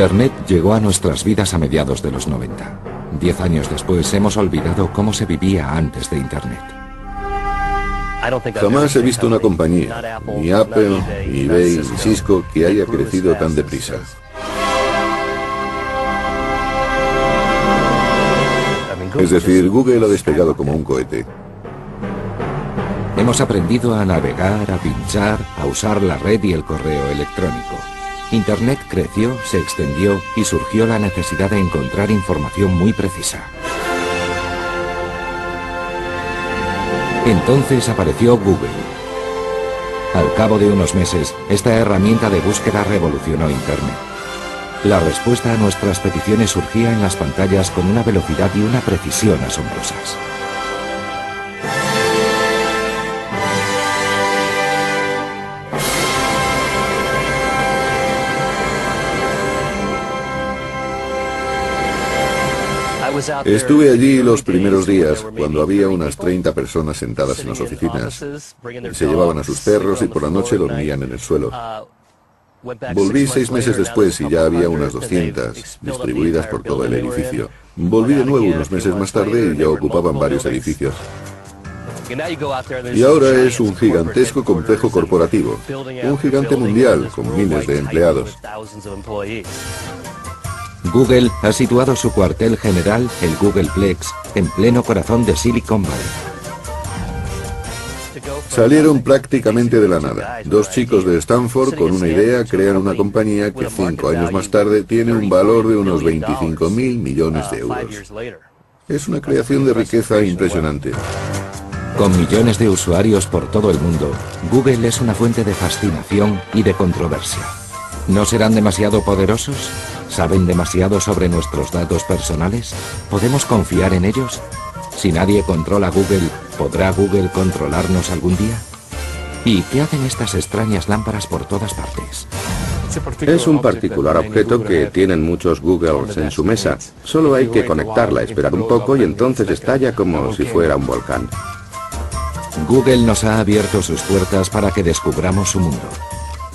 Internet llegó a nuestras vidas a mediados de los 90. Diez años después hemos olvidado cómo se vivía antes de Internet. Jamás he visto una compañía, ni Apple, ni eBay, ni Cisco, que haya crecido tan deprisa. Es decir, Google ha despegado como un cohete. Hemos aprendido a navegar, a pinchar, a usar la red y el correo electrónico. Internet creció, se extendió y surgió la necesidad de encontrar información muy precisa. Entonces apareció Google. Al cabo de unos meses, esta herramienta de búsqueda revolucionó Internet. La respuesta a nuestras peticiones surgía en las pantallas con una velocidad y una precisión asombrosas. Estuve allí los primeros días, cuando había unas 30 personas sentadas en las oficinas. Se llevaban a sus perros y por la noche dormían en el suelo. Volví seis meses después y ya había unas 200 distribuidas por todo el edificio. Volví de nuevo unos meses más tarde y ya ocupaban varios edificios. Y ahora es un gigantesco complejo corporativo, un gigante mundial con miles de empleados. Google ha situado su cuartel general, el Googleplex, en pleno corazón de Silicon Valley. Salieron prácticamente de la nada. Dos chicos de Stanford con una idea crean una compañía que cinco años más tarde tiene un valor de unos 25 mil millones de euros. Es una creación de riqueza impresionante. Con millones de usuarios por todo el mundo, Google es una fuente de fascinación y de controversia. ¿No serán demasiado poderosos? ¿Saben demasiado sobre nuestros datos personales? ¿Podemos confiar en ellos? Si nadie controla Google, ¿podrá Google controlarnos algún día? ¿Y qué hacen estas extrañas lámparas por todas partes? Es un particular objeto que tienen muchos Googles en su mesa. Solo hay que conectarla, esperar un poco y entonces estalla como si fuera un volcán. Google nos ha abierto sus puertas para que descubramos su mundo.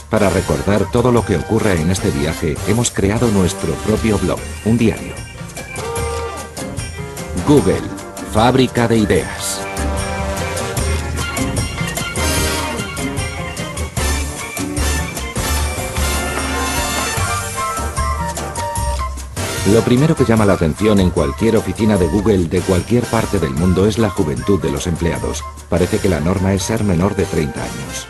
Para recordar todo lo que ocurre en este viaje, hemos creado nuestro propio blog, un diario. Google, fábrica de ideas. Lo primero que llama la atención en cualquier oficina de Google de cualquier parte del mundo es la juventud de los empleados. Parece que la norma es ser menor de 30 años.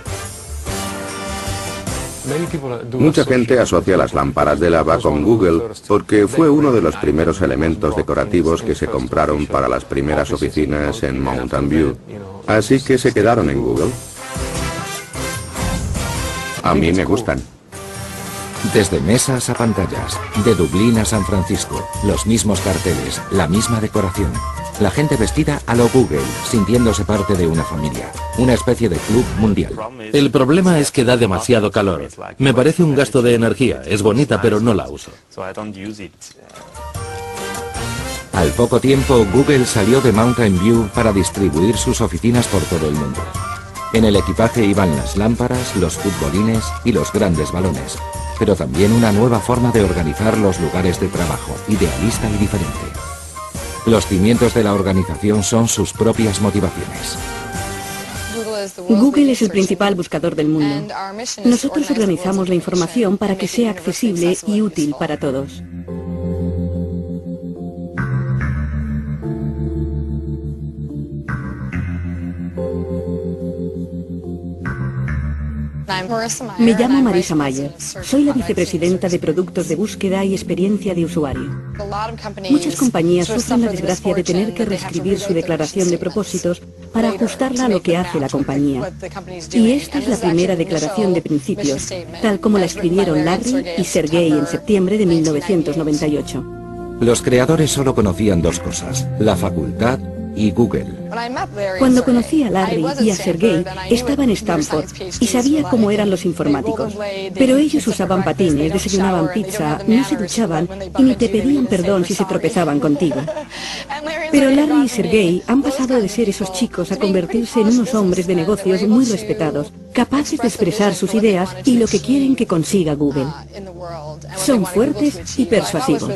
Mucha gente asocia las lámparas de lava con Google porque fue uno de los primeros elementos decorativos que se compraron para las primeras oficinas en Mountain View. Así que se quedaron en Google. A mí me gustan. Desde mesas a pantallas, de Dublín a San Francisco, los mismos carteles, la misma decoración. La gente vestida a lo Google, sintiéndose parte de una familia, una especie de club mundial. El problema es que da demasiado calor. Me parece un gasto de energía. Es bonita, pero no la uso. Al poco tiempo, Google salió de Mountain View para distribuir sus oficinas por todo el mundo. En el equipaje iban las lámparas, los futbolines y los grandes balones, pero también una nueva forma de organizar los lugares de trabajo, idealista y diferente. Los cimientos de la organización son sus propias motivaciones. Google es el principal buscador del mundo. Nosotros organizamos la información para que sea accesible y útil para todos. Me llamo Marisa Mayer. Soy la vicepresidenta de Productos de Búsqueda y Experiencia de Usuario. Muchas compañías sufren la desgracia de tener que reescribir su declaración de propósitos para ajustarla a lo que hace la compañía. Y esta es la primera declaración de principios, tal como la escribieron Larry y Sergey en septiembre de 1998. Los creadores solo conocían dos cosas, la facultad y Google. Cuando conocí a Larry y a Sergey, estaba en Stanford y sabía cómo eran los informáticos. Pero ellos usaban patines, desayunaban pizza, no se duchaban y ni te pedían perdón si se tropezaban contigo. Pero Larry y Sergey han pasado de ser esos chicos a convertirse en unos hombres de negocios muy respetados, capaces de expresar sus ideas y lo que quieren que consiga Google. Son fuertes y persuasivos.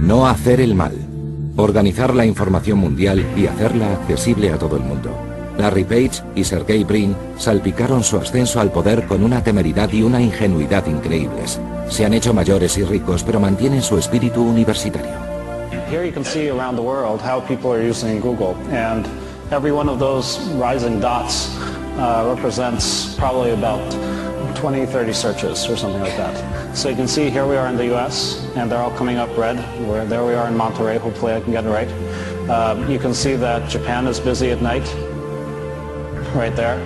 No hacer el mal. Organizar la información mundial y hacerla accesible a todo el mundo. Larry Page y Sergey Brin salpicaron su ascenso al poder con una temeridad y una ingenuidad increíbles. Se han hecho mayores y ricos, pero mantienen su espíritu universitario. Here you can see around the world how people are using Google, and every one of those rising dots uh, represents probably about 20, 30 searches or something like that. So you can see here we are in the US, and they're all coming up red. There we are in Monterey. Hopefully I can get it right. Um, you can see that Japan is busy at night right there.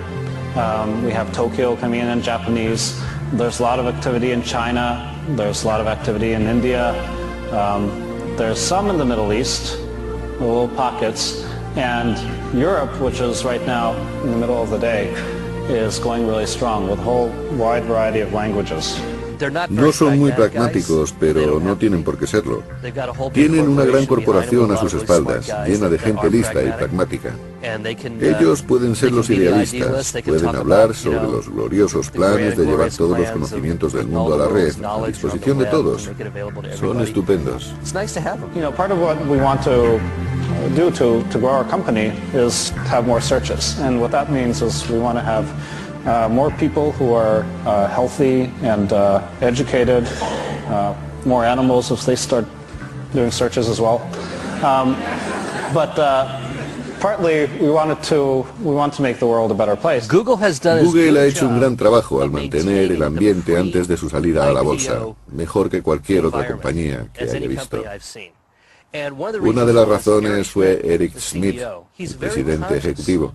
Um, we have Tokyo coming in in Japanese. There's a lot of activity in China. There's a lot of activity in India. Um, there's some in the Middle East, little pockets. And Europe, which is right now in the middle of the day, is going really strong with a whole wide variety of languages. No son muy pragmáticos, pero no tienen por qué serlo. Tienen una gran corporación a sus espaldas, llena de gente lista y pragmática. Ellos pueden ser los idealistas, pueden hablar sobre los gloriosos planes de llevar todos los conocimientos del mundo a la red, a disposición de todos. Son estupendos. do to, to grow our company is have more searches. And what that means is we want to have uh, more people who are uh, healthy and uh, educated, uh, more animals if they start doing searches as well. Um, but uh, partly we wanted to we want to make the world a better place. Google has done Google ha hecho un gran trabajo al mantener el ambiente antes de su salida a la bolsa, mejor que cualquier otra compañía que haya visto. Una de las razones fue Eric Schmidt, el presidente ejecutivo.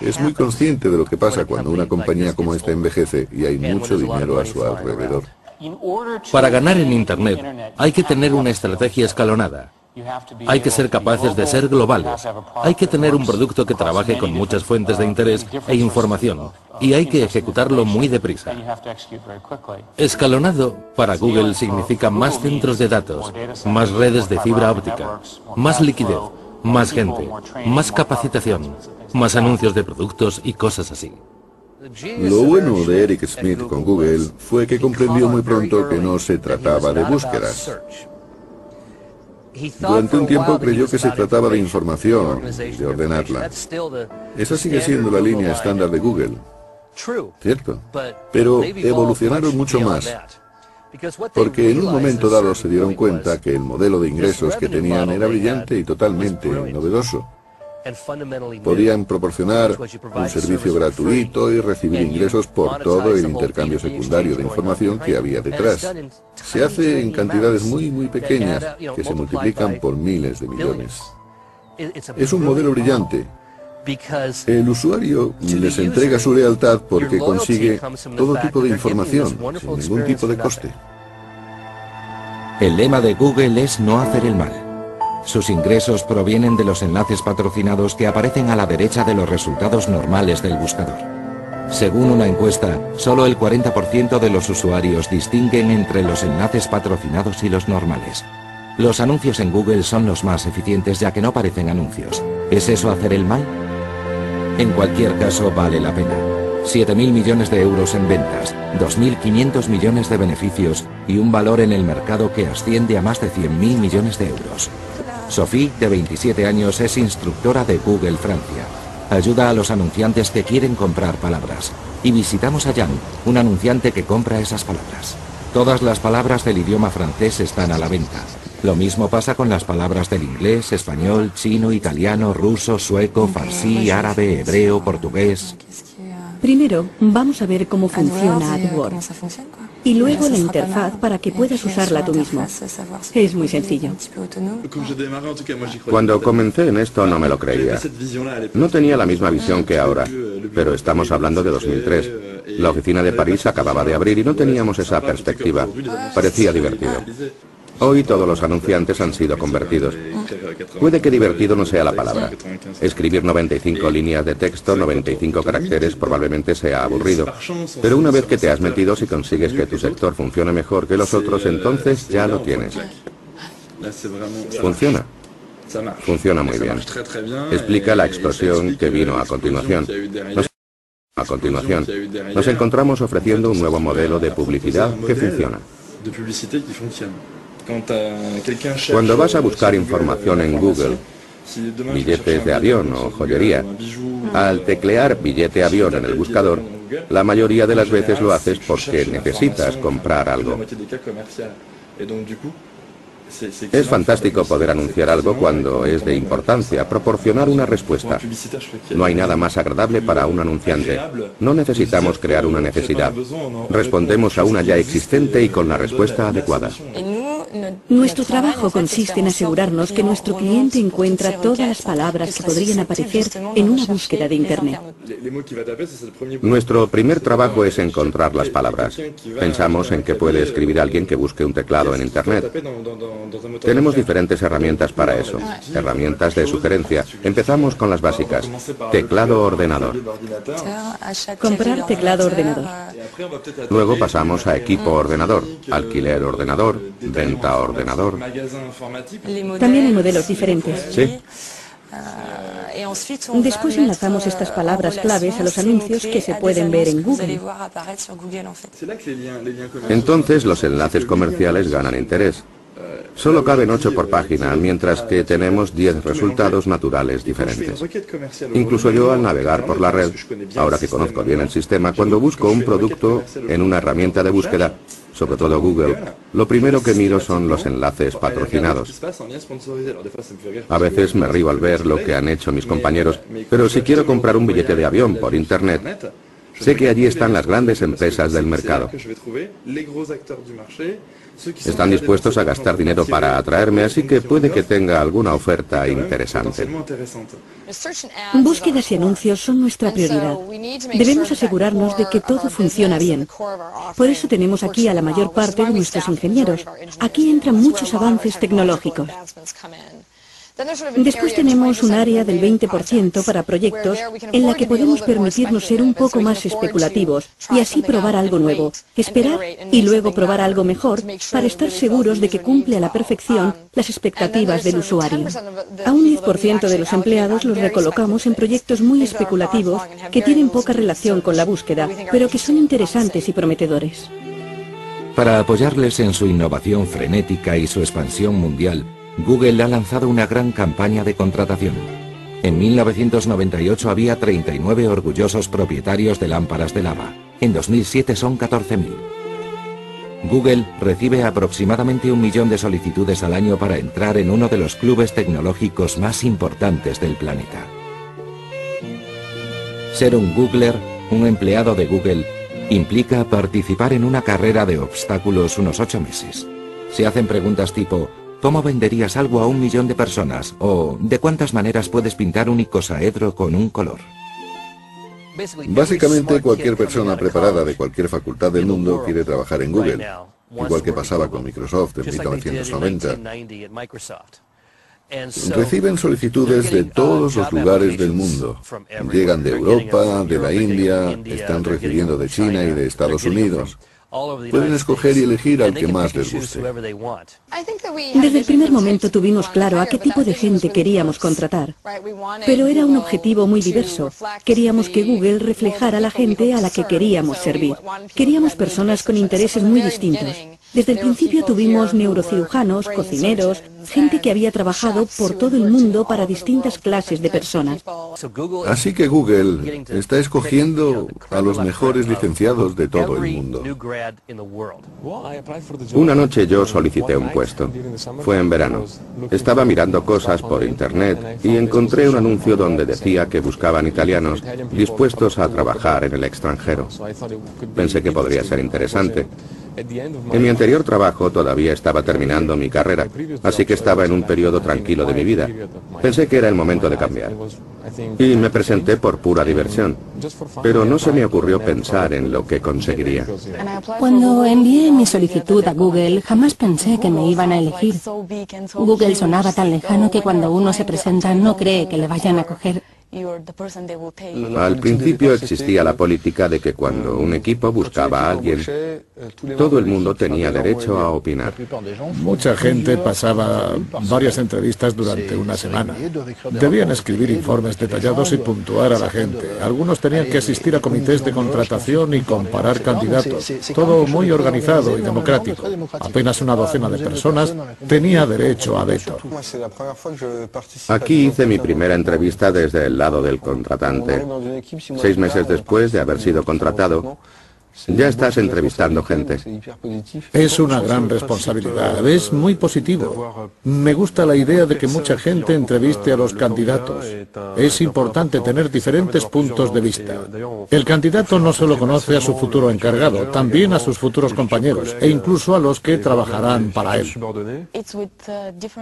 Es muy consciente de lo que pasa cuando una compañía como esta envejece y hay mucho dinero a su alrededor. Para ganar en Internet hay que tener una estrategia escalonada. Hay que ser capaces de ser globales. Hay que tener un producto que trabaje con muchas fuentes de interés e información. Y hay que ejecutarlo muy deprisa. Escalonado para Google significa más centros de datos, más redes de fibra óptica, más liquidez, más gente, más capacitación, más anuncios de productos y cosas así. Lo bueno de Eric Smith con Google fue que comprendió muy pronto que no se trataba de búsquedas. Durante un tiempo creyó que se trataba de información, de ordenarla. Esa sigue siendo la línea estándar de Google. Cierto. Pero evolucionaron mucho más. Porque en un momento dado se dieron cuenta que el modelo de ingresos que tenían era brillante y totalmente novedoso. Podían proporcionar un servicio gratuito y recibir ingresos por todo el intercambio secundario de información que había detrás. Se hace en cantidades muy, muy pequeñas que se multiplican por miles de millones. Es un modelo brillante. El usuario les entrega su lealtad porque consigue todo tipo de información sin ningún tipo de coste. El lema de Google es no hacer el mal. Sus ingresos provienen de los enlaces patrocinados que aparecen a la derecha de los resultados normales del buscador. Según una encuesta, solo el 40% de los usuarios distinguen entre los enlaces patrocinados y los normales. Los anuncios en Google son los más eficientes ya que no parecen anuncios. ¿Es eso hacer el mal? En cualquier caso, vale la pena. 7.000 millones de euros en ventas, 2.500 millones de beneficios y un valor en el mercado que asciende a más de 100.000 millones de euros. Sophie, de 27 años, es instructora de Google Francia. Ayuda a los anunciantes que quieren comprar palabras. Y visitamos a Jan, un anunciante que compra esas palabras. Todas las palabras del idioma francés están a la venta. Lo mismo pasa con las palabras del inglés, español, chino, italiano, ruso, sueco, farsi, árabe, hebreo, portugués. Primero, vamos a ver cómo funciona AdWords y luego la interfaz para que puedas usarla tú mismo. Es muy sencillo. Cuando comencé en esto no me lo creía. No tenía la misma visión que ahora, pero estamos hablando de 2003. La oficina de París acababa de abrir y no teníamos esa perspectiva. Parecía divertido. Hoy todos los anunciantes han sido convertidos. Puede que divertido no sea la palabra. Escribir 95 líneas de texto, 95 caracteres, probablemente sea aburrido. Pero una vez que te has metido, si consigues que tu sector funcione mejor que los otros, entonces ya lo tienes. Funciona. Funciona muy bien. Explica la explosión que vino a continuación. A continuación, nos encontramos ofreciendo un nuevo modelo de publicidad que funciona. Cuando vas a buscar información en Google, billetes de avión o joyería, al teclear billete avión en el buscador, la mayoría de las veces lo haces porque necesitas comprar algo. Es fantástico poder anunciar algo cuando es de importancia, proporcionar una respuesta. No hay nada más agradable para un anunciante. No necesitamos crear una necesidad. Respondemos a una ya existente y con la respuesta adecuada. Nuestro trabajo consiste en asegurarnos que nuestro cliente encuentra todas las palabras que podrían aparecer en una búsqueda de Internet. Nuestro primer trabajo es encontrar las palabras. Pensamos en que puede escribir alguien que busque un teclado en Internet. Tenemos diferentes herramientas para eso, herramientas de sugerencia. Empezamos con las básicas. Teclado ordenador. Comprar teclado ordenador. Luego pasamos a equipo ordenador, alquiler ordenador, venta ordenador. También hay modelos diferentes. Sí. Después enlazamos estas palabras claves a los anuncios que se pueden ver en Google. Entonces los enlaces comerciales ganan interés. Solo caben 8 por página, mientras que tenemos 10 resultados naturales diferentes. Incluso yo al navegar por la red, ahora que conozco bien el sistema, cuando busco un producto en una herramienta de búsqueda, sobre todo Google, lo primero que miro son los enlaces patrocinados. A veces me río al ver lo que han hecho mis compañeros, pero si quiero comprar un billete de avión por Internet, sé que allí están las grandes empresas del mercado. Están dispuestos a gastar dinero para atraerme, así que puede que tenga alguna oferta interesante. Búsquedas y anuncios son nuestra prioridad. Debemos asegurarnos de que todo funciona bien. Por eso tenemos aquí a la mayor parte de nuestros ingenieros. Aquí entran muchos avances tecnológicos. Después tenemos un área del 20% para proyectos en la que podemos permitirnos ser un poco más especulativos y así probar algo nuevo, esperar y luego probar algo mejor para estar seguros de que cumple a la perfección las expectativas del usuario. A un 10% de los empleados los recolocamos en proyectos muy especulativos que tienen poca relación con la búsqueda, pero que son interesantes y prometedores. Para apoyarles en su innovación frenética y su expansión mundial, Google ha lanzado una gran campaña de contratación. En 1998 había 39 orgullosos propietarios de lámparas de lava. En 2007 son 14.000. Google recibe aproximadamente un millón de solicitudes al año para entrar en uno de los clubes tecnológicos más importantes del planeta. Ser un Googler, un empleado de Google, implica participar en una carrera de obstáculos unos ocho meses. Se hacen preguntas tipo, ¿Cómo venderías algo a un millón de personas? ¿O de cuántas maneras puedes pintar un icosaedro con un color? Básicamente cualquier persona preparada de cualquier facultad del mundo quiere trabajar en Google, igual que pasaba con Microsoft en 1990. Reciben solicitudes de todos los lugares del mundo. Llegan de Europa, de la India, están recibiendo de China y de Estados Unidos. Pueden escoger y elegir al que más les guste. Desde el primer momento tuvimos claro a qué tipo de gente queríamos contratar. Pero era un objetivo muy diverso. Queríamos que Google reflejara a la gente a la que queríamos servir. Queríamos personas con intereses muy distintos. Desde el principio tuvimos neurocirujanos, cocineros, gente que había trabajado por todo el mundo para distintas clases de personas. Así que Google está escogiendo a los mejores licenciados de todo el mundo. Una noche yo solicité un puesto. Fue en verano. Estaba mirando cosas por internet y encontré un anuncio donde decía que buscaban italianos dispuestos a trabajar en el extranjero. Pensé que podría ser interesante. En mi anterior trabajo todavía estaba terminando mi carrera, así que estaba en un periodo tranquilo de mi vida. Pensé que era el momento de cambiar. Y me presenté por pura diversión, pero no se me ocurrió pensar en lo que conseguiría. Cuando envié mi solicitud a Google, jamás pensé que me iban a elegir. Google sonaba tan lejano que cuando uno se presenta no cree que le vayan a coger Al principio existía la política de que cuando un equipo buscaba a alguien, todo el mundo tenía derecho a opinar. Mucha gente pasaba varias entrevistas durante una semana. Debían escribir informes detallados y puntuar a la gente. Algunos tenían que asistir a comités de contratación y comparar candidatos. Todo muy organizado y democrático. Apenas una docena de personas tenía derecho a veto. Aquí hice mi primera entrevista desde el del contratante. Seis meses después de haber sido contratado, ya estás entrevistando gente. Es una gran responsabilidad, es muy positivo. Me gusta la idea de que mucha gente entreviste a los candidatos. Es importante tener diferentes puntos de vista. El candidato no solo conoce a su futuro encargado, también a sus futuros compañeros e incluso a los que trabajarán para él.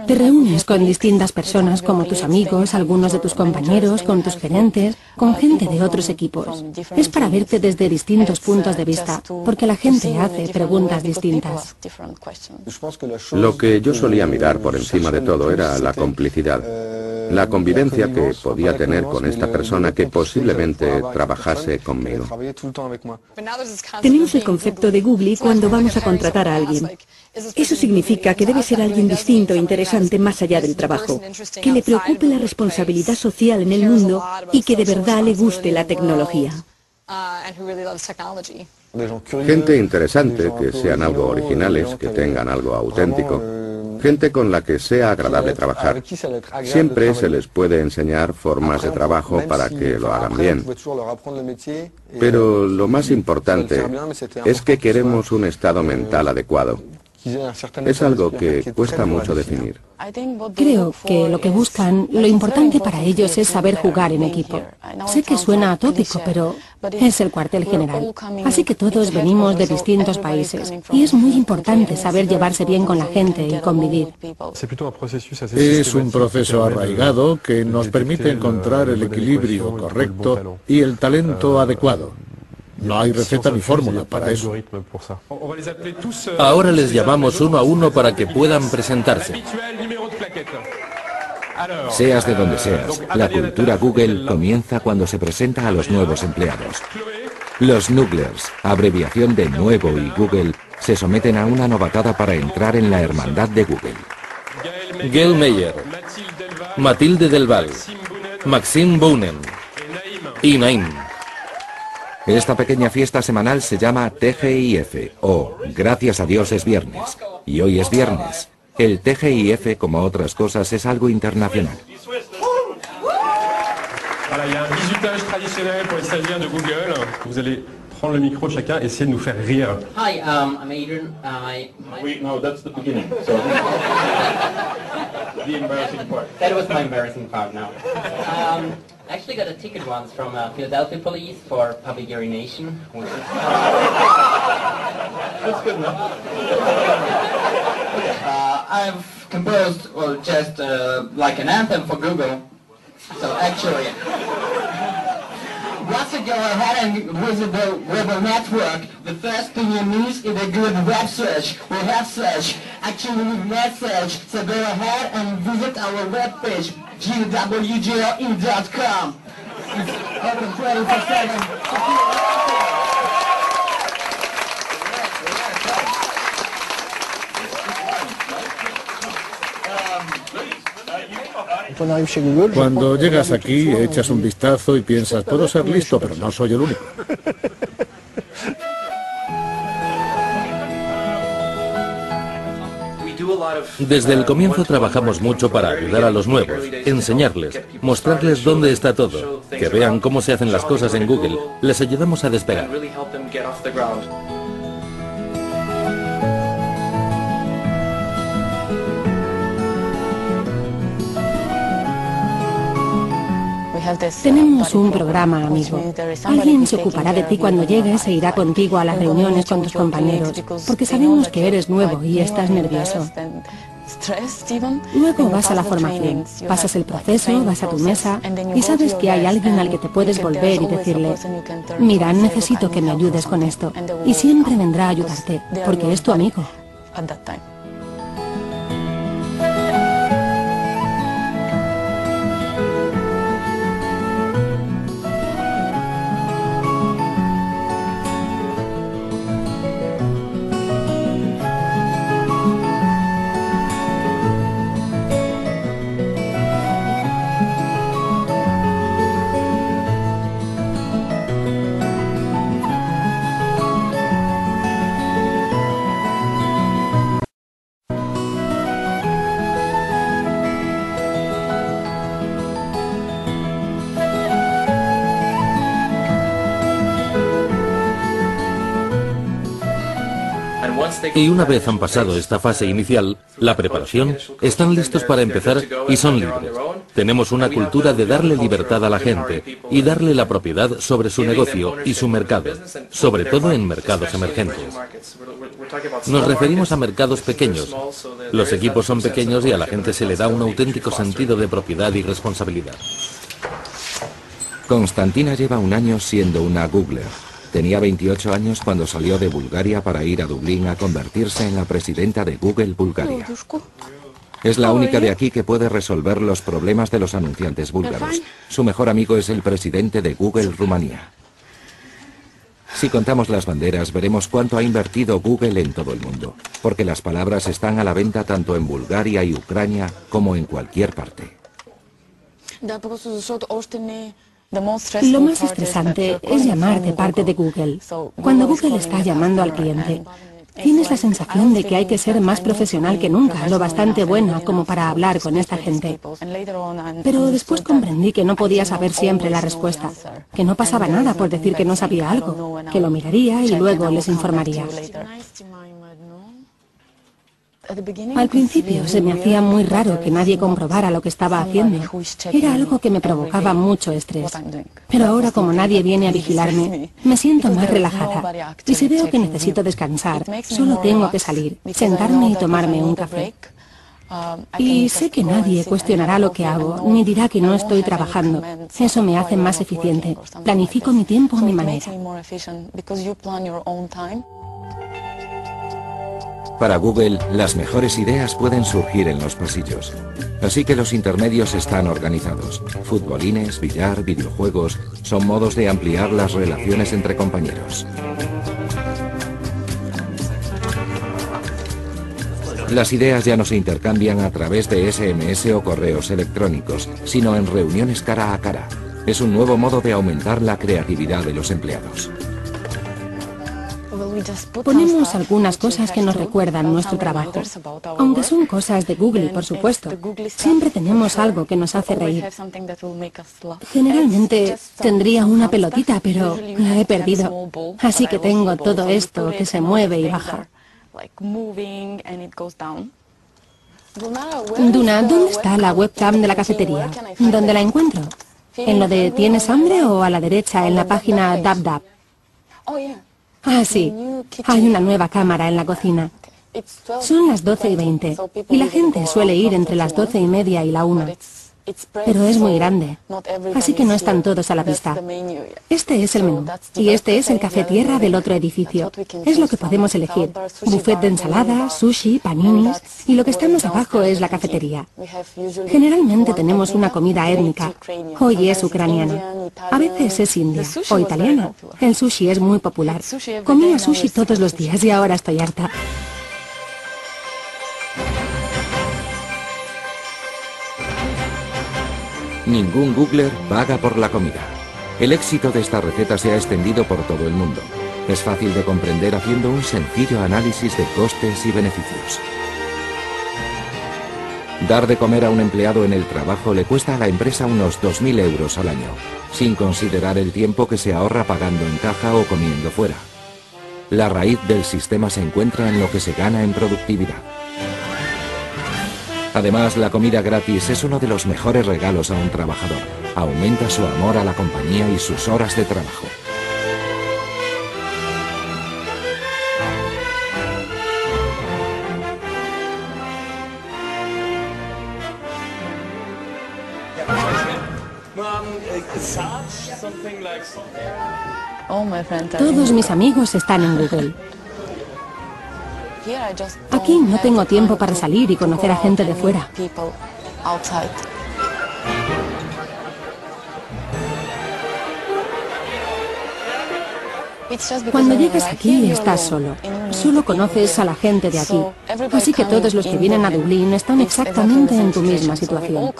Te reúnes con distintas personas como tus amigos, algunos de tus compañeros, con tus gerentes, con gente de otros equipos. Es para verte desde distintos puntos de vista, porque la gente hace preguntas distintas. Lo que yo solía mirar por encima de todo era la complicidad, la convivencia que podía tener con esta persona que posiblemente trabajase conmigo. Tenemos el concepto de Google cuando vamos a contratar a alguien. Eso significa que debe ser alguien distinto e interesante más allá del trabajo, que le preocupe la responsabilidad social en el mundo y que de verdad le guste la tecnología. Gente interesante, que sean algo originales, que tengan algo auténtico. Gente con la que sea agradable trabajar. Siempre se les puede enseñar formas de trabajo para que lo hagan bien. Pero lo más importante es que queremos un estado mental adecuado. Es algo que cuesta mucho definir. Creo que lo que buscan, lo importante para ellos es saber jugar en equipo. Sé que suena atópico, pero es el cuartel general. Así que todos venimos de distintos países y es muy importante saber llevarse bien con la gente y convivir. Es un proceso arraigado que nos permite encontrar el equilibrio correcto y el talento adecuado. No hay receta ni fórmula para eso. Ahora les llamamos uno a uno para que puedan presentarse. Seas de donde seas, la cultura Google comienza cuando se presenta a los nuevos empleados. Los Nuglers, abreviación de Nuevo y Google, se someten a una novatada para entrar en la hermandad de Google. Gail Meyer, Matilde Delval, Maxime Bounen y Naim. Esta pequeña fiesta semanal se llama TGIF o Gracias a Dios es viernes. Y hoy es viernes. El TGIF, como otras cosas, es algo internacional. Un de Google. Vous allez prendre le micro chacun et essayer de nous faire rire. Hi, um, I'm Adrian. Uh, I, my... Wait, no, that's the beginning. So. the embarrassing part. That was my embarrassing part now. Um, I actually got a ticket once from uh, Philadelphia police for public urination. That's good enough. Uh, I've composed, well, just uh, like an anthem for Google. So actually, once you go ahead and visit the Rebel network, the first thing you need is a good web search or web search. Actually, with web search, so go ahead and visit our webpage, gwgo.com. It's open 24-7. Cuando llegas aquí, echas un vistazo y piensas, puedo ser listo, pero no soy el único. Desde el comienzo trabajamos mucho para ayudar a los nuevos, enseñarles, mostrarles dónde está todo, que vean cómo se hacen las cosas en Google. Les ayudamos a despegar. Tenemos un programa, amigo. Alguien se ocupará de ti cuando llegues e irá contigo a las reuniones con tus compañeros, porque sabemos que eres nuevo y estás nervioso. Luego vas a la formación, pasas el proceso, vas a tu mesa y sabes que hay alguien al que te puedes volver y decirle, mira, necesito que me ayudes con esto. Y siempre vendrá a ayudarte, porque es tu amigo. Y una vez han pasado esta fase inicial, la preparación, están listos para empezar y son libres. Tenemos una cultura de darle libertad a la gente y darle la propiedad sobre su negocio y su mercado, sobre todo en mercados emergentes. Nos referimos a mercados pequeños. Los equipos son pequeños y a la gente se le da un auténtico sentido de propiedad y responsabilidad. Constantina lleva un año siendo una Googler. Tenía 28 años cuando salió de Bulgaria para ir a Dublín a convertirse en la presidenta de Google Bulgaria. Es la única de aquí que puede resolver los problemas de los anunciantes búlgaros. Su mejor amigo es el presidente de Google Rumanía. Si contamos las banderas, veremos cuánto ha invertido Google en todo el mundo, porque las palabras están a la venta tanto en Bulgaria y Ucrania como en cualquier parte. Lo más estresante es llamar de parte de Google. Cuando Google está llamando al cliente, tienes la sensación de que hay que ser más profesional que nunca, lo bastante buena como para hablar con esta gente. Pero después comprendí que no podía saber siempre la respuesta, que no pasaba nada por decir que no sabía algo, que lo miraría y luego les informaría. Al principio se me hacía muy raro que nadie comprobara lo que estaba haciendo. Era algo que me provocaba mucho estrés. Pero ahora como nadie viene a vigilarme, me siento más relajada. Y si veo que necesito descansar, solo tengo que salir, sentarme y tomarme un café. Y sé que nadie cuestionará lo que hago, ni dirá que no estoy trabajando. Eso me hace más eficiente. Planifico mi tiempo a mi manera. Para Google, las mejores ideas pueden surgir en los pasillos. Así que los intermedios están organizados. Futbolines, billar, videojuegos, son modos de ampliar las relaciones entre compañeros. Las ideas ya no se intercambian a través de SMS o correos electrónicos, sino en reuniones cara a cara. Es un nuevo modo de aumentar la creatividad de los empleados. Ponemos algunas cosas que nos recuerdan nuestro trabajo. Aunque son cosas de Google, por supuesto. Siempre tenemos algo que nos hace reír. Generalmente tendría una pelotita, pero la he perdido. Así que tengo todo esto que se mueve y baja. Duna, ¿dónde está la webcam de la cafetería? ¿Dónde la encuentro? ¿En lo de ¿tienes hambre o a la derecha en la página DabDab? Ah, sí. Hay una nueva cámara en la cocina. Son las 12 y 20 y la gente suele ir entre las 12 y media y la 1 pero es muy grande, así que no están todos a la vista. Este es el menú, y este es el café tierra del otro edificio. Es lo que podemos elegir. Buffet de ensaladas, sushi, paninis, y lo que estamos abajo es la cafetería. Generalmente tenemos una comida étnica. Hoy es ucraniana. A veces es india o italiana. El sushi es muy popular. Comía sushi todos los días y ahora estoy harta. Ningún Googler paga por la comida. El éxito de esta receta se ha extendido por todo el mundo. Es fácil de comprender haciendo un sencillo análisis de costes y beneficios. Dar de comer a un empleado en el trabajo le cuesta a la empresa unos 2.000 euros al año, sin considerar el tiempo que se ahorra pagando en caja o comiendo fuera. La raíz del sistema se encuentra en lo que se gana en productividad. Además, la comida gratis es uno de los mejores regalos a un trabajador. Aumenta su amor a la compañía y sus horas de trabajo. Todos mis amigos están en Google. Aquí no tengo tiempo para salir y conocer a gente de fuera. Cuando llegas aquí estás solo. Solo conoces a la gente de aquí. Así que todos los que vienen a Dublín están exactamente en tu misma situación.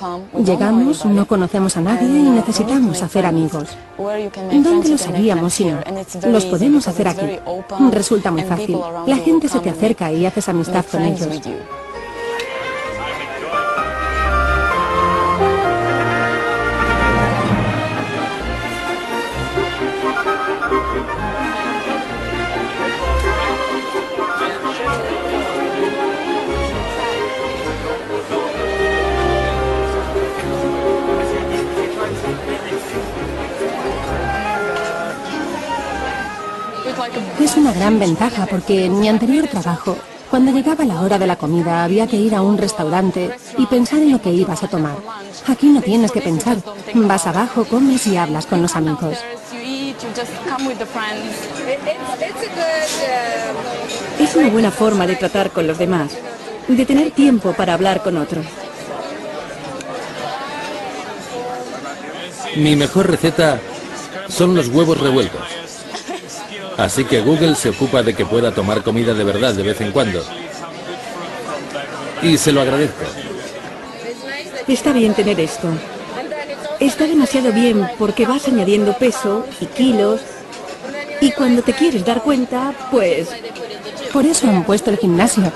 Llegamos, no conocemos a nadie y necesitamos hacer amigos. ¿Dónde los haríamos si? Los podemos hacer aquí. Resulta muy fácil. La gente se te acerca y haces amistad con ellos. Gran ventaja porque en mi anterior trabajo, cuando llegaba la hora de la comida había que ir a un restaurante y pensar en lo que ibas a tomar. Aquí no tienes que pensar. Vas abajo, comes y hablas con los amigos. Es una buena forma de tratar con los demás, de tener tiempo para hablar con otros. Mi mejor receta son los huevos revueltos. Así que Google se ocupa de que pueda tomar comida de verdad de vez en cuando. Y se lo agradezco. Está bien tener esto. Está demasiado bien porque vas añadiendo peso y kilos y cuando te quieres dar cuenta, pues... Por eso han puesto el gimnasio.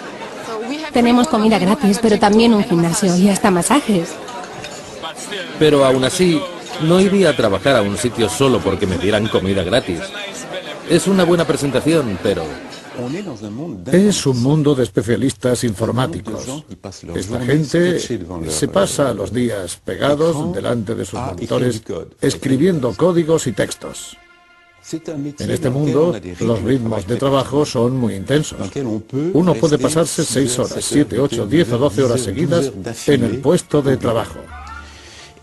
Tenemos comida gratis, pero también un gimnasio y hasta masajes. Pero aún así, no iría a trabajar a un sitio solo porque me dieran comida gratis. Es una buena presentación, pero... Es un mundo de especialistas informáticos. Esta gente se pasa los días pegados delante de sus monitores escribiendo códigos y textos. En este mundo, los ritmos de trabajo son muy intensos. Uno puede pasarse 6 horas, 7, 8, 10 o 12 horas seguidas en el puesto de trabajo.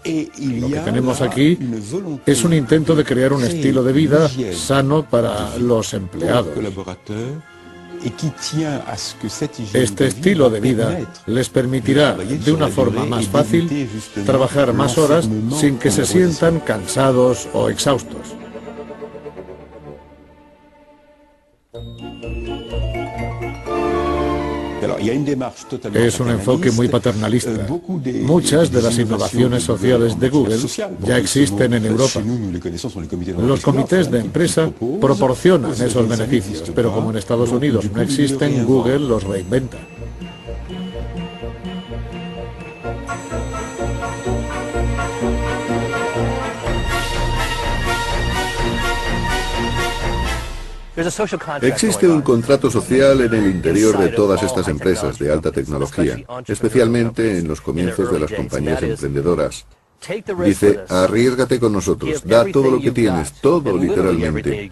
Lo que tenemos aquí es un intento de crear un estilo de vida sano para los empleados. Este estilo de vida les permitirá, de una forma más fácil, trabajar más horas sin que se sientan cansados o exhaustos. Es un enfoque muy paternalista. Muchas de las innovaciones sociales de Google ya existen en Europa. Los comités de empresa proporcionan esos beneficios, pero como en Estados Unidos no existen, Google los reinventa. Existe un contrato social en el interior de todas estas empresas de alta tecnología, especialmente en los comienzos de las compañías emprendedoras. Dice, arriesgate con nosotros, da todo lo que tienes, todo literalmente.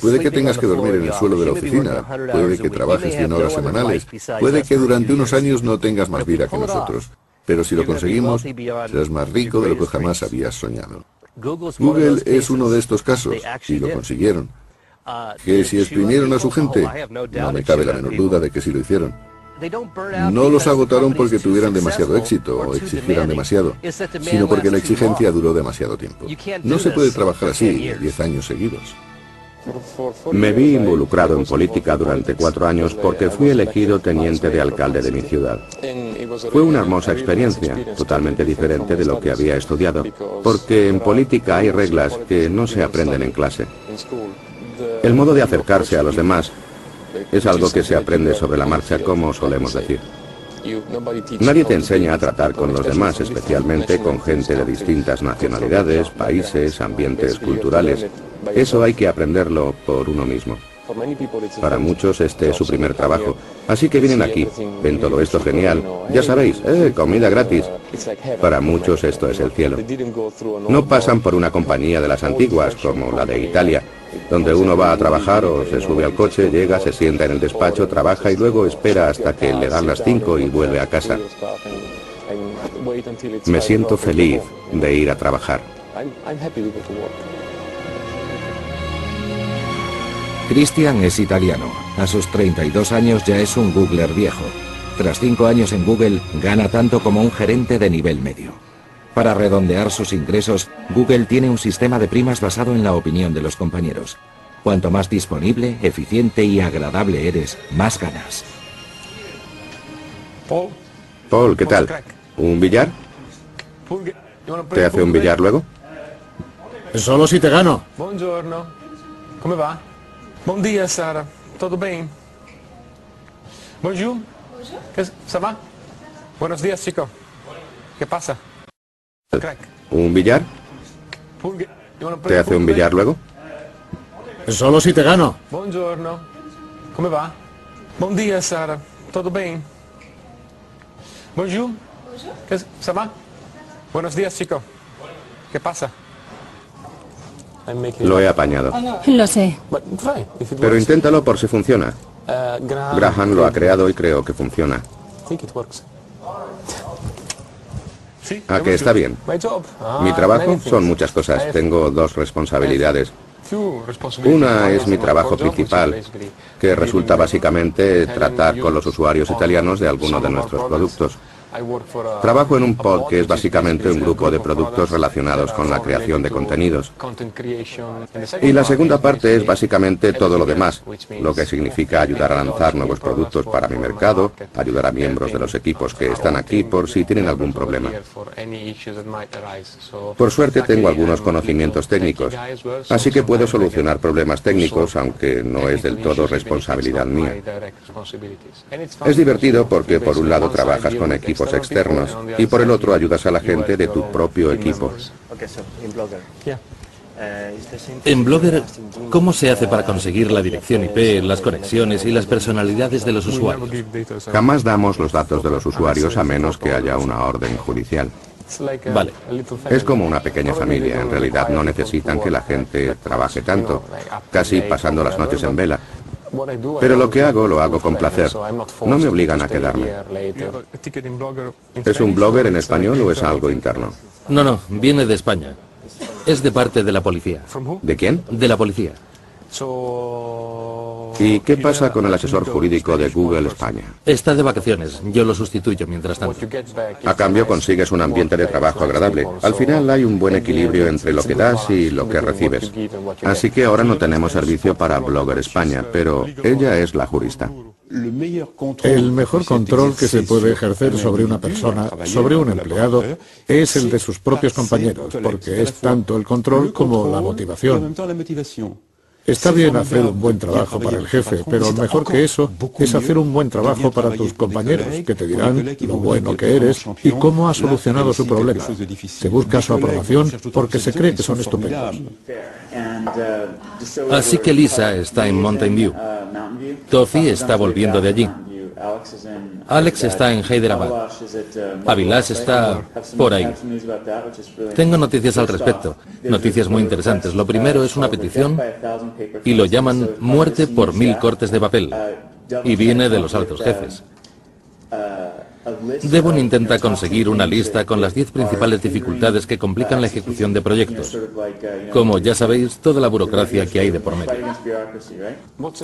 Puede que tengas que dormir en el suelo de la oficina, puede que trabajes 100 horas semanales, puede que durante unos años no tengas más vida que nosotros, pero si lo conseguimos, serás más rico de lo que jamás habías soñado. Google es uno de estos casos, y lo consiguieron. Que si exprimieron a su gente, no me cabe la menor duda de que sí lo hicieron. No los agotaron porque tuvieran demasiado éxito o exigieran demasiado, sino porque la exigencia duró demasiado tiempo. No se puede trabajar así 10 años seguidos. Me vi involucrado en política durante cuatro años porque fui elegido teniente de alcalde de mi ciudad. Fue una hermosa experiencia, totalmente diferente de lo que había estudiado, porque en política hay reglas que no se aprenden en clase. El modo de acercarse a los demás es algo que se aprende sobre la marcha, como solemos decir. Nadie te enseña a tratar con los demás, especialmente con gente de distintas nacionalidades, países, ambientes culturales. Eso hay que aprenderlo por uno mismo. Para muchos este es su primer trabajo, así que vienen aquí, ven todo esto genial, ya sabéis, eh, comida gratis. Para muchos esto es el cielo. No pasan por una compañía de las antiguas, como la de Italia, donde uno va a trabajar o se sube al coche, llega, se sienta en el despacho, trabaja y luego espera hasta que le dan las cinco y vuelve a casa. Me siento feliz de ir a trabajar. Christian es italiano. A sus 32 años ya es un Googler viejo. Tras cinco años en Google, gana tanto como un gerente de nivel medio. Para redondear sus ingresos, Google tiene un sistema de primas basado en la opinión de los compañeros. Cuanto más disponible, eficiente y agradable eres, más ganas. Paul, ¿qué tal? ¿Un billar? ¿Te hace un billar luego? Solo si te gano. Buongiorno. ¿Cómo va? Bom dia, Sara. Tudo bem? Bonjour. Bonjour. ¿Ça va? Buenos días, chico. ¿Qué pasa? Crack. ¿Un billar? ¿Te hace un billar luego? Solo si te gano. Buongiorno. ¿Cómo va? Bom dia, Sara. Tudo bem? Bonjour. Bonjour. ¿Ça va? Buenos días, chico. ¿Qué pasa? Lo he apañado. Lo sé. Pero inténtalo por si funciona. Graham lo ha creado y creo que funciona. ¿A que está bien? Mi trabajo son muchas cosas. Tengo dos responsabilidades. Una es mi trabajo principal, que resulta básicamente tratar con los usuarios italianos de algunos de nuestros productos. Trabajo en un pod que es básicamente un grupo de productos relacionados con la creación de contenidos. Y la segunda parte es básicamente todo lo demás, lo que significa ayudar a lanzar nuevos productos para mi mercado, ayudar a miembros de los equipos que están aquí por si tienen algún problema. Por suerte tengo algunos conocimientos técnicos, así que puedo solucionar problemas técnicos, aunque no es del todo responsabilidad mía. Es divertido porque por un lado trabajas con equipos externos y por el otro ayudas a la gente de tu propio equipo. En Blogger, ¿cómo se hace para conseguir la dirección IP, las conexiones y las personalidades de los usuarios? Jamás damos los datos de los usuarios a menos que haya una orden judicial. Vale. Es como una pequeña familia. En realidad no necesitan que la gente trabaje tanto, casi pasando las noches en vela. Pero lo que hago lo hago con placer. No me obligan a quedarme. ¿Es un blogger en español o es algo interno? No, no, viene de España. Es de parte de la policía. ¿De quién? De la policía. ¿Y qué pasa con el asesor jurídico de Google España? Está de vacaciones. Yo lo sustituyo mientras tanto. A cambio consigues un ambiente de trabajo agradable. Al final hay un buen equilibrio entre lo que das y lo que recibes. Así que ahora no tenemos servicio para Blogger España, pero ella es la jurista. El mejor control que se puede ejercer sobre una persona, sobre un empleado, es el de sus propios compañeros, porque es tanto el control como la motivación. Está bien hacer un buen trabajo para el jefe, pero mejor que eso es hacer un buen trabajo para tus compañeros, que te dirán lo bueno que eres y cómo has solucionado su problema. Se busca su aprobación porque se cree que son estupendos. Así que Lisa está en Mountain View. Tofi está volviendo de allí. Alex está en Hyderabad. Avilas está por ahí. Tengo noticias al respecto, noticias muy interesantes. Lo primero es una petición y lo llaman muerte por mil cortes de papel y viene de los altos jefes. Devon intenta conseguir una lista con las 10 principales dificultades que complican la ejecución de proyectos. Como ya sabéis, toda la burocracia que hay de por medio.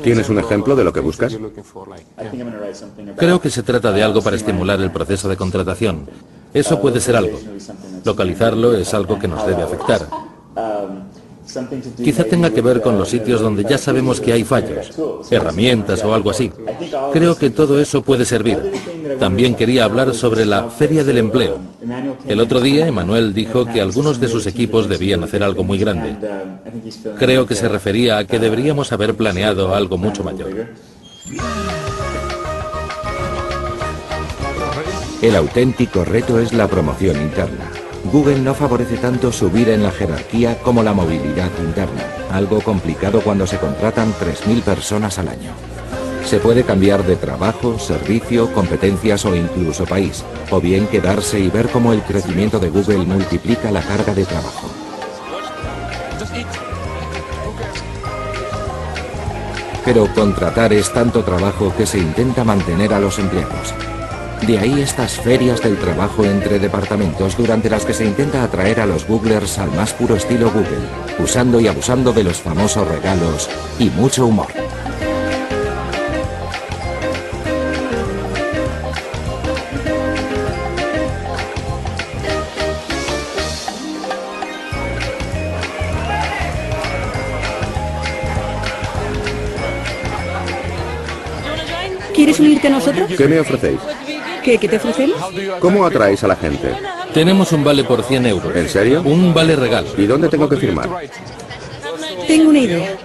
¿Tienes un ejemplo de lo que buscas? Creo que se trata de algo para estimular el proceso de contratación. Eso puede ser algo. Localizarlo es algo que nos debe afectar. Quizá tenga que ver con los sitios donde ya sabemos que hay fallos, herramientas o algo así. Creo que todo eso puede servir. También quería hablar sobre la Feria del Empleo. El otro día Emanuel dijo que algunos de sus equipos debían hacer algo muy grande. Creo que se refería a que deberíamos haber planeado algo mucho mayor. El auténtico reto es la promoción interna. Google no favorece tanto subir en la jerarquía como la movilidad interna, algo complicado cuando se contratan 3.000 personas al año. Se puede cambiar de trabajo, servicio, competencias o incluso país, o bien quedarse y ver cómo el crecimiento de Google multiplica la carga de trabajo. Pero contratar es tanto trabajo que se intenta mantener a los empleados. De ahí estas ferias del trabajo entre departamentos durante las que se intenta atraer a los Googlers al más puro estilo Google, usando y abusando de los famosos regalos y mucho humor. ¿Quieres unirte a nosotros? ¿Qué me ofrecéis? ¿Qué, qué te ofrecemos? ¿Cómo atraéis a la gente? Tenemos un vale por 100 euros. ¿En serio? Un vale regalo. ¿Y dónde tengo que firmar? Tengo una idea.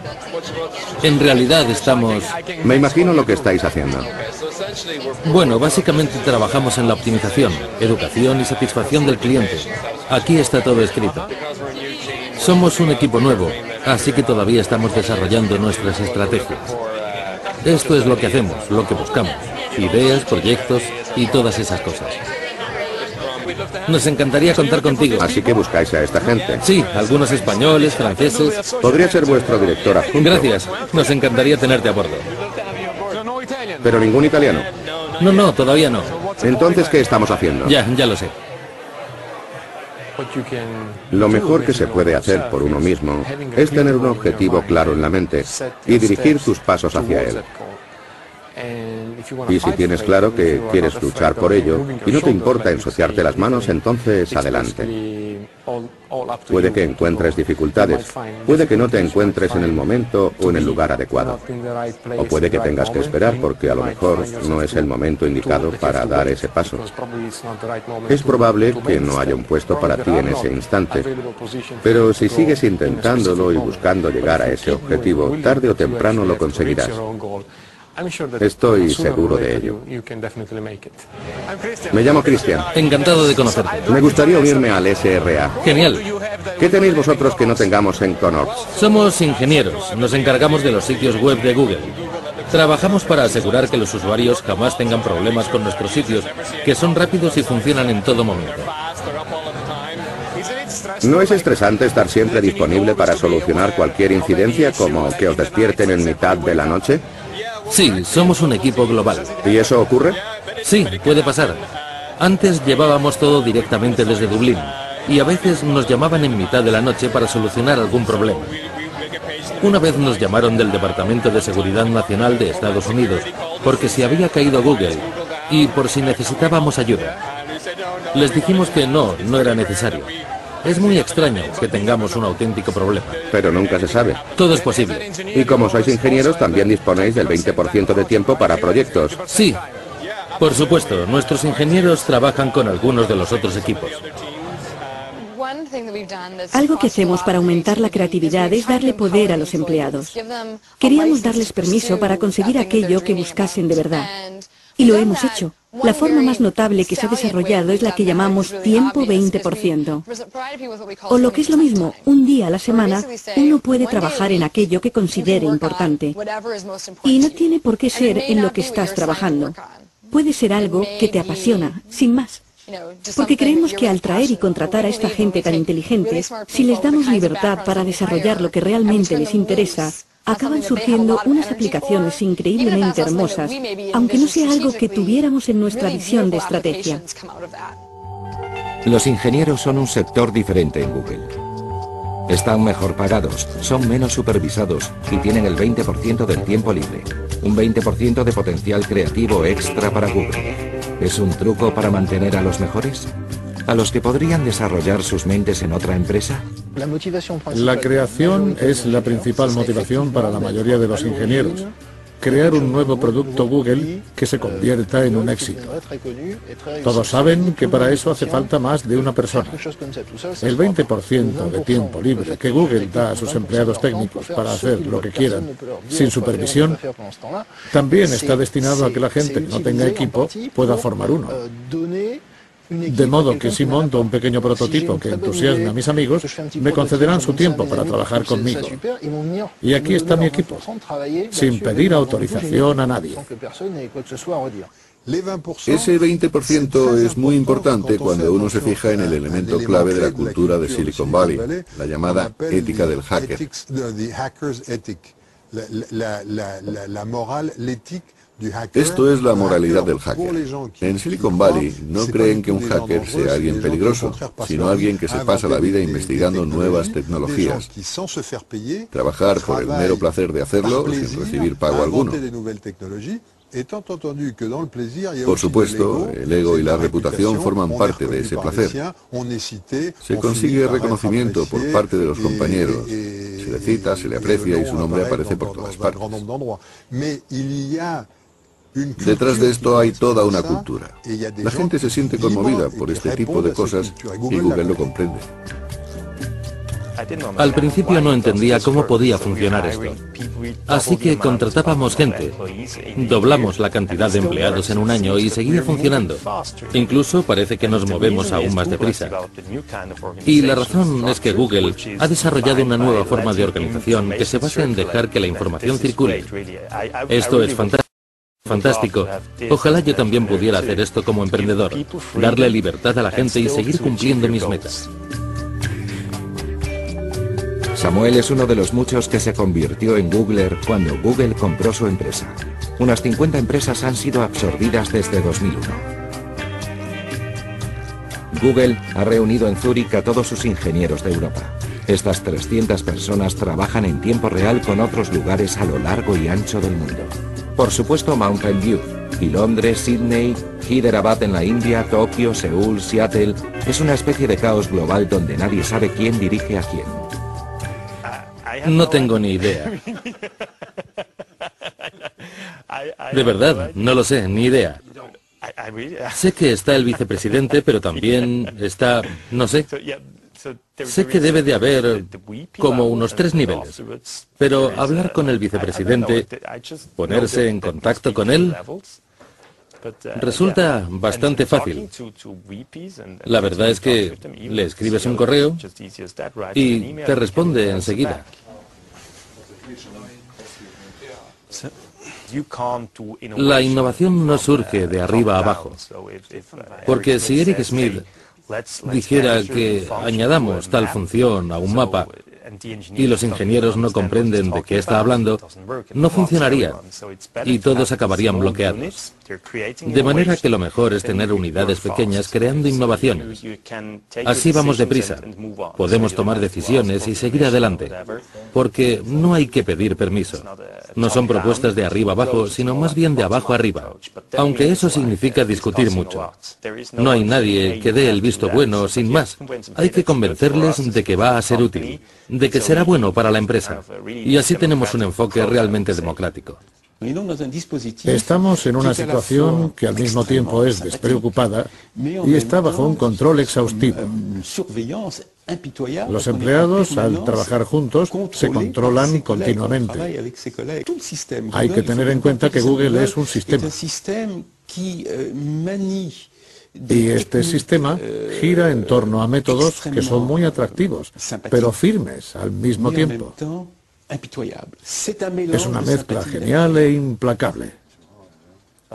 En realidad estamos... Me imagino lo que estáis haciendo. Bueno, básicamente trabajamos en la optimización, educación y satisfacción del cliente. Aquí está todo escrito. Somos un equipo nuevo, así que todavía estamos desarrollando nuestras estrategias. Esto es lo que hacemos, lo que buscamos. Ideas, proyectos y todas esas cosas. Nos encantaría contar contigo. Así que buscáis a esta gente. Sí, algunos españoles, franceses. Podría ser vuestro director adjunto. Gracias. Nos encantaría tenerte a bordo. Pero ningún italiano. No, no, todavía no. Entonces, ¿qué estamos haciendo? Ya, ya lo sé. Lo mejor que se puede hacer por uno mismo es tener un objetivo claro en la mente y dirigir tus pasos hacia él. Y si tienes claro que quieres luchar por ello y no te importa ensuciarte las manos, entonces adelante. Puede que encuentres dificultades, puede que no te encuentres en el momento o en el lugar adecuado. O puede que tengas que esperar porque a lo mejor no es el momento indicado para dar ese paso. Es probable que no haya un puesto para ti en ese instante, pero si sigues intentándolo y buscando llegar a ese objetivo, tarde o temprano lo conseguirás. Estoy seguro de ello. Me llamo Cristian. Encantado de conocerte. Me gustaría unirme al SRA. Genial. ¿Qué tenéis vosotros que no tengamos en Connors? Somos ingenieros. Nos encargamos de los sitios web de Google. Trabajamos para asegurar que los usuarios jamás tengan problemas con nuestros sitios, que son rápidos y funcionan en todo momento. ¿No es estresante estar siempre disponible para solucionar cualquier incidencia como que os despierten en mitad de la noche? Sí, somos un equipo global. ¿Y eso ocurre? Sí, puede pasar. Antes llevábamos todo directamente desde Dublín y a veces nos llamaban en mitad de la noche para solucionar algún problema. Una vez nos llamaron del Departamento de Seguridad Nacional de Estados Unidos porque se había caído Google y por si necesitábamos ayuda. Les dijimos que no, no era necesario. Es muy extraño que tengamos un auténtico problema. Pero nunca se sabe. Todo es posible. Y como sois ingenieros, también disponéis del 20% de tiempo para proyectos. Sí. Por supuesto, nuestros ingenieros trabajan con algunos de los otros equipos. Algo que hacemos para aumentar la creatividad es darle poder a los empleados. Queríamos darles permiso para conseguir aquello que buscasen de verdad. Y lo hemos hecho. La forma más notable que se ha desarrollado es la que llamamos tiempo 20%. O lo que es lo mismo, un día a la semana uno puede trabajar en aquello que considere importante. Y no tiene por qué ser en lo que estás trabajando. Puede ser algo que te apasiona, sin más. Porque creemos que al traer y contratar a esta gente tan inteligente, si les damos libertad para desarrollar lo que realmente les interesa, acaban surgiendo unas aplicaciones increíblemente hermosas, aunque no sea algo que tuviéramos en nuestra visión de estrategia. Los ingenieros son un sector diferente en Google. Están mejor pagados, son menos supervisados y tienen el 20% del tiempo libre. Un 20% de potencial creativo extra para Google. ¿Es un truco para mantener a los mejores? ¿A los que podrían desarrollar sus mentes en otra empresa? La creación es la principal motivación para la mayoría de los ingenieros. Crear un nuevo producto Google que se convierta en un éxito. Todos saben que para eso hace falta más de una persona. El 20% de tiempo libre que Google da a sus empleados técnicos para hacer lo que quieran, sin supervisión, también está destinado a que la gente que no tenga equipo pueda formar uno. De modo que si monto un pequeño prototipo que entusiasme a mis amigos, me concederán su tiempo para trabajar conmigo. Y aquí está mi equipo, sin pedir autorización a nadie. Ese 20% es muy importante cuando uno se fija en el elemento clave de la cultura de Silicon Valley, la llamada ética del hacker. La moral, esto es la moralidad del hacker. En Silicon Valley no creen que un hacker sea alguien peligroso, sino alguien que se pasa la vida investigando nuevas tecnologías. Trabajar por el mero placer de hacerlo sin recibir pago alguno. Por supuesto, el ego y la reputación forman parte de ese placer. Se consigue reconocimiento por parte de los compañeros. Se le cita, se le aprecia y su nombre aparece por todas partes. Detrás de esto hay toda una cultura. La gente se siente conmovida por este tipo de cosas y Google lo comprende. Al principio no entendía cómo podía funcionar esto. Así que contratábamos gente. Doblamos la cantidad de empleados en un año y seguía funcionando. Incluso parece que nos movemos aún más deprisa. Y la razón es que Google ha desarrollado una nueva forma de organización que se basa en dejar que la información circule. Esto es fantástico. Fantástico. Ojalá yo también pudiera hacer esto como emprendedor, darle libertad a la gente y seguir cumpliendo mis metas. Samuel es uno de los muchos que se convirtió en Googler cuando Google compró su empresa. Unas 50 empresas han sido absorbidas desde 2001. Google ha reunido en Zúrich a todos sus ingenieros de Europa. Estas 300 personas trabajan en tiempo real con otros lugares a lo largo y ancho del mundo. Por supuesto Mountain View, y Londres, Sydney, Hyderabad en la India, Tokio, Seúl, Seattle, es una especie de caos global donde nadie sabe quién dirige a quién. No tengo ni idea. De verdad, no lo sé, ni idea. Sé que está el vicepresidente, pero también está, no sé, Sé que debe de haber como unos tres niveles, pero hablar con el vicepresidente, ponerse en contacto con él, resulta bastante fácil. La verdad es que le escribes un correo y te responde enseguida. La innovación no surge de arriba a abajo, porque si Eric Smith dijera que añadamos tal función a un mapa y los ingenieros no comprenden de qué está hablando, no funcionaría y todos acabarían bloqueados. De manera que lo mejor es tener unidades pequeñas creando innovaciones. Así vamos deprisa. Podemos tomar decisiones y seguir adelante. Porque no hay que pedir permiso. No son propuestas de arriba abajo, sino más bien de abajo arriba. Aunque eso significa discutir mucho. No hay nadie que dé el visto bueno sin más. Hay que convencerles de que va a ser útil, de que será bueno para la empresa. Y así tenemos un enfoque realmente democrático. Estamos en una situación que al mismo tiempo es despreocupada y está bajo un control exhaustivo. Los empleados, al trabajar juntos, se controlan continuamente. Hay que tener en cuenta que Google es un sistema. Y este sistema gira en torno a métodos que son muy atractivos, pero firmes al mismo tiempo. Es una mezcla genial e implacable.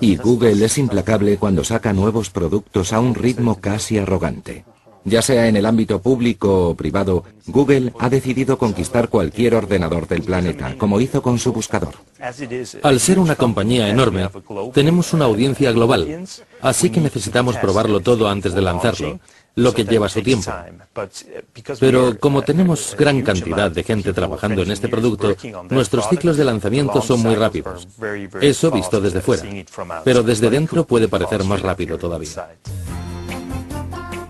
Y Google es implacable cuando saca nuevos productos a un ritmo casi arrogante. Ya sea en el ámbito público o privado, Google ha decidido conquistar cualquier ordenador del planeta, como hizo con su buscador. Al ser una compañía enorme, tenemos una audiencia global, así que necesitamos probarlo todo antes de lanzarlo lo que lleva su tiempo. Pero como tenemos gran cantidad de gente trabajando en este producto, nuestros ciclos de lanzamiento son muy rápidos. Eso visto desde fuera. Pero desde dentro puede parecer más rápido todavía.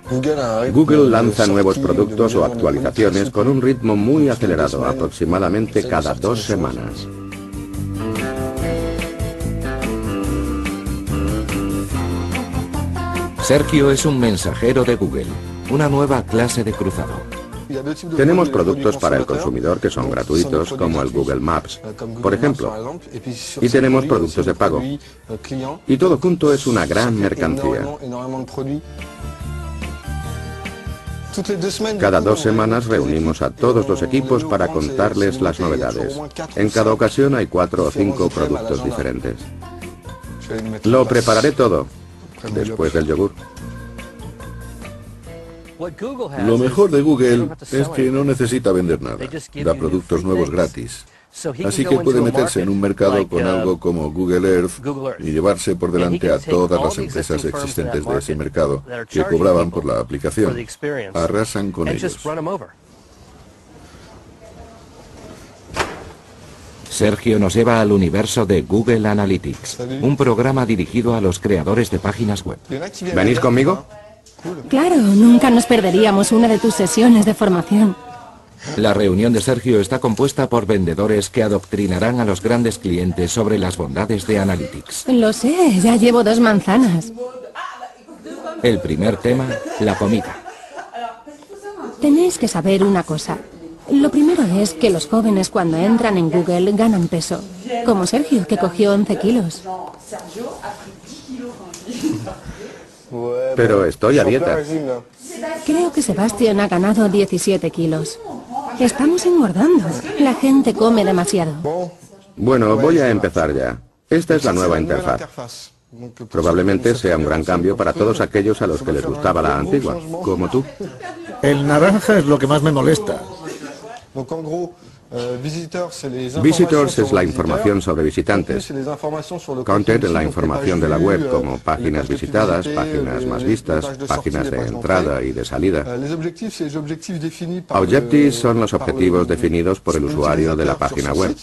Google lanza nuevos productos o actualizaciones con un ritmo muy acelerado, aproximadamente cada dos semanas. Sergio es un mensajero de Google, una nueva clase de cruzado. Tenemos productos para el consumidor que son gratuitos, como el Google Maps, por ejemplo. Y tenemos productos de pago. Y todo junto es una gran mercancía. Cada dos semanas reunimos a todos los equipos para contarles las novedades. En cada ocasión hay cuatro o cinco productos diferentes. Lo prepararé todo después del yogur. Lo mejor de Google es que no necesita vender nada, da productos nuevos gratis. Así que puede meterse en un mercado con algo como Google Earth y llevarse por delante a todas las empresas existentes de ese mercado que cobraban por la aplicación. Arrasan con ellos. Sergio nos lleva al universo de Google Analytics, un programa dirigido a los creadores de páginas web. ¿Venís conmigo? Claro, nunca nos perderíamos una de tus sesiones de formación. La reunión de Sergio está compuesta por vendedores que adoctrinarán a los grandes clientes sobre las bondades de Analytics. Lo sé, ya llevo dos manzanas. El primer tema, la comida. Tenéis que saber una cosa. Lo primero es que los jóvenes cuando entran en Google ganan peso. Como Sergio, que cogió 11 kilos. Pero estoy a dieta. Creo que Sebastián ha ganado 17 kilos. Estamos engordando. La gente come demasiado. Bueno, voy a empezar ya. Esta es la nueva interfaz. Probablemente sea un gran cambio para todos aquellos a los que les gustaba la antigua, como tú. El naranja es lo que más me molesta. Visitors es la información sobre visitantes. Content es la información de la web, como páginas visitadas, páginas más vistas, páginas de entrada y de salida. Objectives son los objetivos definidos por el usuario de la página web.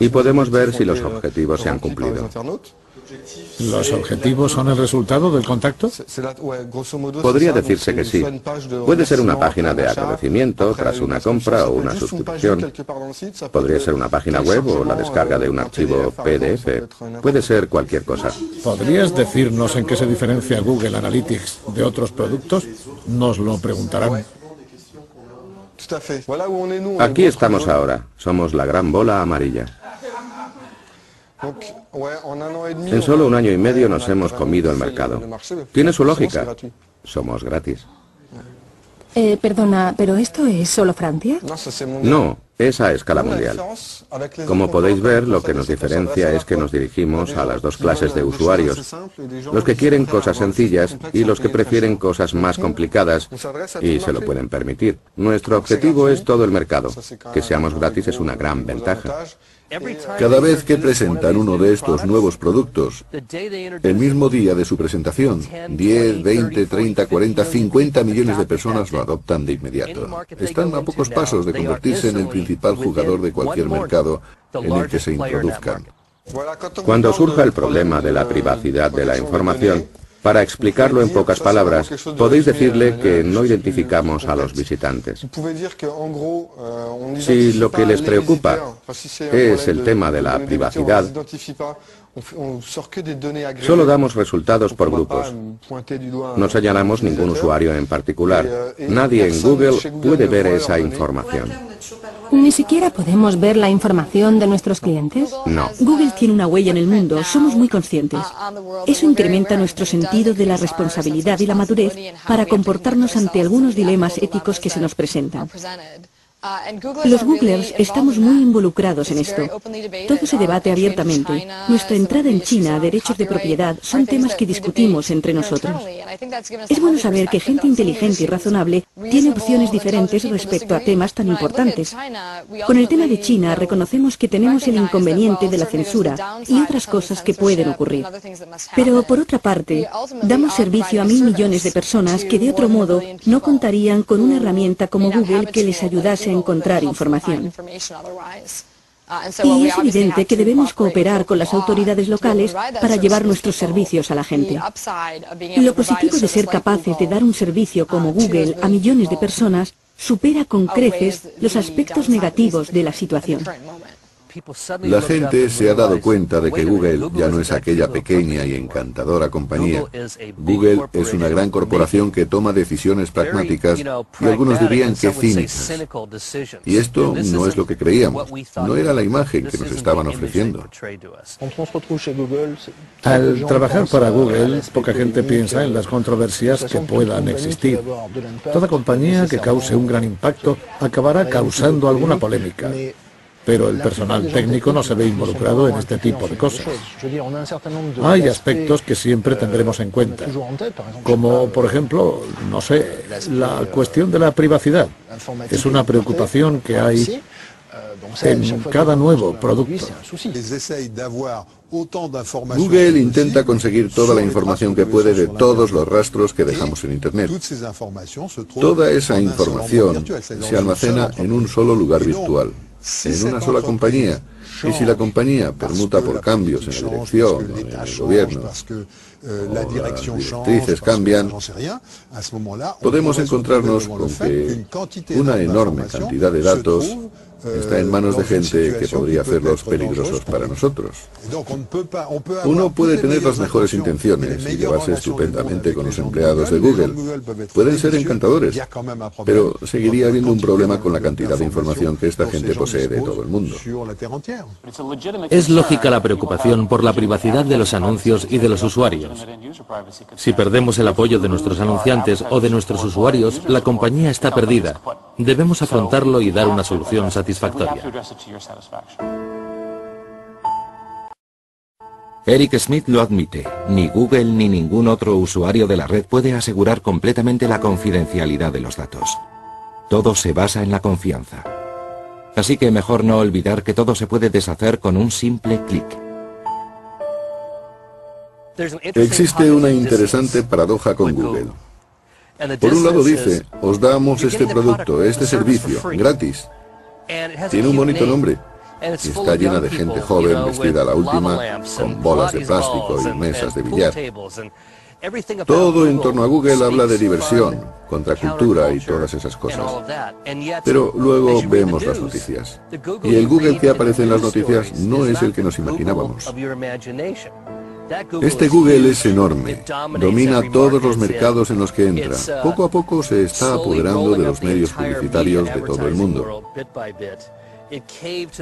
Y podemos ver si los objetivos se han cumplido. ¿Los objetivos son el resultado del contacto? Podría decirse que sí. Puede ser una página de agradecimiento tras una compra o una suscripción. Podría ser una página web o la descarga de un archivo PDF. Puede ser cualquier cosa. ¿Podrías decirnos en qué se diferencia Google Analytics de otros productos? Nos lo preguntarán. Aquí estamos ahora. Somos la gran bola amarilla. En solo un año y medio nos hemos comido el mercado. Tiene su lógica. Somos gratis. Eh, perdona, ¿pero esto es solo Francia? No, es a escala mundial. Como podéis ver, lo que nos diferencia es que nos dirigimos a las dos clases de usuarios. Los que quieren cosas sencillas y los que prefieren cosas más complicadas y se lo pueden permitir. Nuestro objetivo es todo el mercado. Que seamos gratis es una gran ventaja. Cada vez que presentan uno de estos nuevos productos, el mismo día de su presentación, 10, 20, 30, 40, 50 millones de personas lo adoptan de inmediato. Están a pocos pasos de convertirse en el principal jugador de cualquier mercado en el que se introduzcan. Cuando surja el problema de la privacidad de la información, para explicarlo en pocas palabras, podéis decirle que no identificamos a los visitantes. Si lo que les preocupa es el tema de la privacidad, Solo damos resultados por grupos. No señalamos ningún usuario en particular. Nadie en Google puede ver esa información. ¿Ni siquiera podemos ver la información de nuestros clientes? No. Google tiene una huella en el mundo, somos muy conscientes. Eso incrementa nuestro sentido de la responsabilidad y la madurez para comportarnos ante algunos dilemas éticos que se nos presentan. Los Googlers estamos muy involucrados en esto. Todo se debate abiertamente. Nuestra entrada en China, derechos de propiedad, son temas que discutimos entre nosotros. Es bueno saber que gente inteligente y razonable tiene opciones diferentes respecto a temas tan importantes. Con el tema de China reconocemos que tenemos el inconveniente de la censura y otras cosas que pueden ocurrir. Pero por otra parte, damos servicio a mil millones de personas que de otro modo no contarían con una herramienta como Google que les ayudase encontrar información. Y es evidente que debemos cooperar con las autoridades locales para llevar nuestros servicios a la gente. Lo positivo de ser capaces de dar un servicio como Google a millones de personas supera con creces los aspectos negativos de la situación. La gente se ha dado cuenta de que Google ya no es aquella pequeña y encantadora compañía. Google es una gran corporación que toma decisiones pragmáticas y algunos dirían que cínicas. Y esto no es lo que creíamos, no era la imagen que nos estaban ofreciendo. Al trabajar para Google, poca gente piensa en las controversias que puedan existir. Toda compañía que cause un gran impacto acabará causando alguna polémica pero el personal técnico no se ve involucrado en este tipo de cosas. Hay aspectos que siempre tendremos en cuenta, como por ejemplo, no sé, la cuestión de la privacidad. Es una preocupación que hay en cada nuevo producto. Google intenta conseguir toda la información que puede de todos los rastros que dejamos en Internet. Toda esa información se almacena en un solo lugar virtual en una sola compañía. Y si la compañía permuta por cambios en la dirección, en el gobierno, las directrices cambian, podemos encontrarnos con que una enorme cantidad de datos está en manos de gente que podría hacerlos peligrosos para nosotros. Uno puede tener las mejores intenciones y llevarse estupendamente con los empleados de Google. Pueden ser encantadores, pero seguiría habiendo un problema con la cantidad de información que esta gente posee de todo el mundo. Es lógica la preocupación por la privacidad de los anuncios y de los usuarios. Si perdemos el apoyo de nuestros anunciantes o de nuestros usuarios, la compañía está perdida. Debemos afrontarlo y dar una solución satisfactoria. Eric Smith lo admite, ni Google ni ningún otro usuario de la red puede asegurar completamente la confidencialidad de los datos. Todo se basa en la confianza. Así que mejor no olvidar que todo se puede deshacer con un simple clic. Existe una interesante paradoja con Google. Por un lado dice, os damos este producto, este servicio, gratis. Tiene un bonito nombre, y está llena de gente joven vestida a la última, con bolas de plástico y mesas de billar. Todo en torno a Google habla de diversión, contracultura y todas esas cosas. Pero luego vemos las noticias. Y el Google que aparece en las noticias no es el que nos imaginábamos. Este Google es enorme, domina todos los mercados en los que entra. Poco a poco se está apoderando de los medios publicitarios de todo el mundo.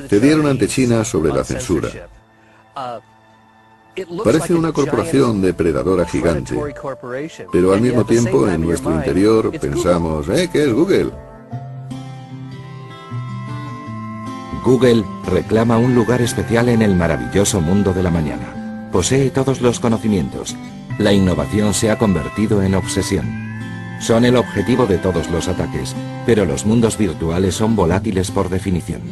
Cedieron ante China sobre la censura. Parece una corporación depredadora gigante, pero al mismo tiempo en nuestro interior pensamos, ¿eh? ¿Qué es Google? Google reclama un lugar especial en el maravilloso mundo de la mañana. Posee todos los conocimientos. La innovación se ha convertido en obsesión. Son el objetivo de todos los ataques, pero los mundos virtuales son volátiles por definición.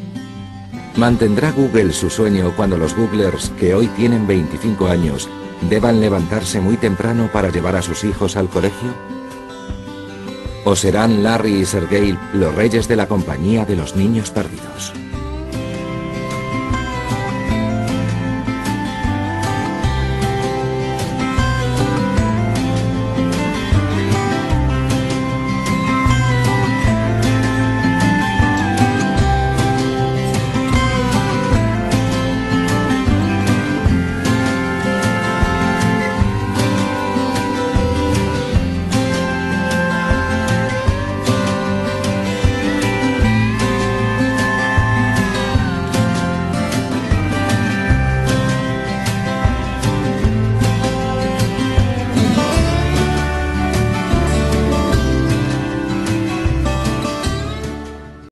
¿Mantendrá Google su sueño cuando los Googlers, que hoy tienen 25 años, deban levantarse muy temprano para llevar a sus hijos al colegio? ¿O serán Larry y Sergey los reyes de la compañía de los niños perdidos?